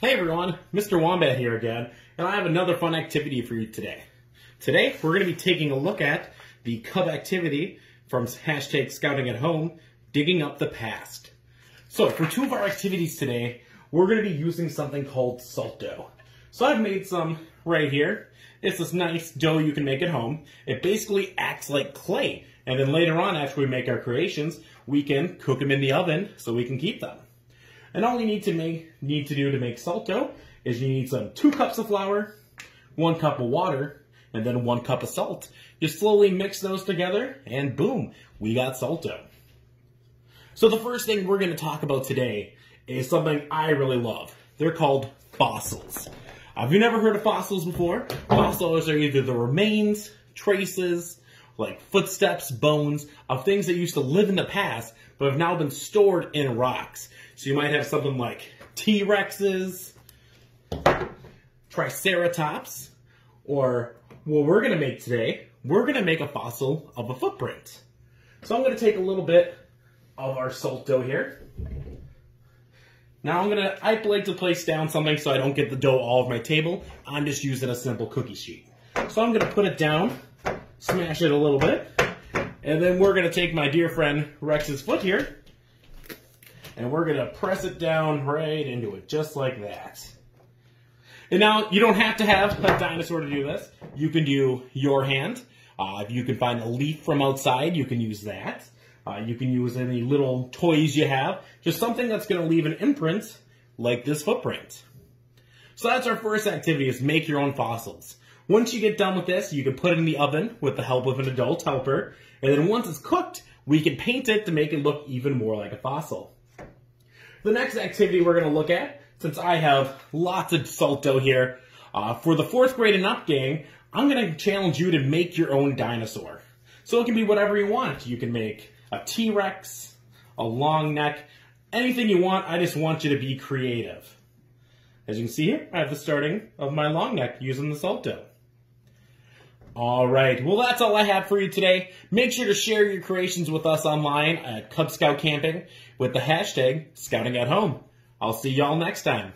Hey everyone, Mr. Wombat here again, and I have another fun activity for you today. Today, we're going to be taking a look at the Cub activity from hashtag scouting at home, digging up the past. So for two of our activities today, we're going to be using something called salt dough. So I've made some right here. It's this nice dough you can make at home. It basically acts like clay. And then later on, after we make our creations, we can cook them in the oven so we can keep them. And all you need to make need to do to make salt dough is you need some two cups of flour, one cup of water, and then one cup of salt. You slowly mix those together, and boom, we got salt dough. So the first thing we're going to talk about today is something I really love. They're called fossils. Have you never heard of fossils before? Fossils are either the remains, traces, like footsteps, bones of things that used to live in the past, but have now been stored in rocks. So you might have something like T-Rexes, Triceratops, or what we're going to make today, we're going to make a fossil of a footprint. So I'm going to take a little bit of our salt dough here. Now I'm gonna, I like to place down something so I don't get the dough all over my table. I'm just using a simple cookie sheet. So I'm gonna put it down, smash it a little bit, and then we're gonna take my dear friend Rex's foot here, and we're gonna press it down right into it, just like that. And now, you don't have to have a dinosaur to do this. You can do your hand. Uh, if you can find a leaf from outside, you can use that. Uh, you can use any little toys you have. Just something that's going to leave an imprint like this footprint. So that's our first activity is make your own fossils. Once you get done with this, you can put it in the oven with the help of an adult helper. And then once it's cooked, we can paint it to make it look even more like a fossil. The next activity we're going to look at, since I have lots of salt dough here, uh, for the fourth grade and up gang, I'm going to challenge you to make your own dinosaur. So it can be whatever you want. You can make a T-Rex, a long neck, anything you want. I just want you to be creative. As you can see here, I have the starting of my long neck using the salt dough. All right, well, that's all I have for you today. Make sure to share your creations with us online at Cub Scout Camping with the hashtag Scouting at Home. I'll see y'all next time.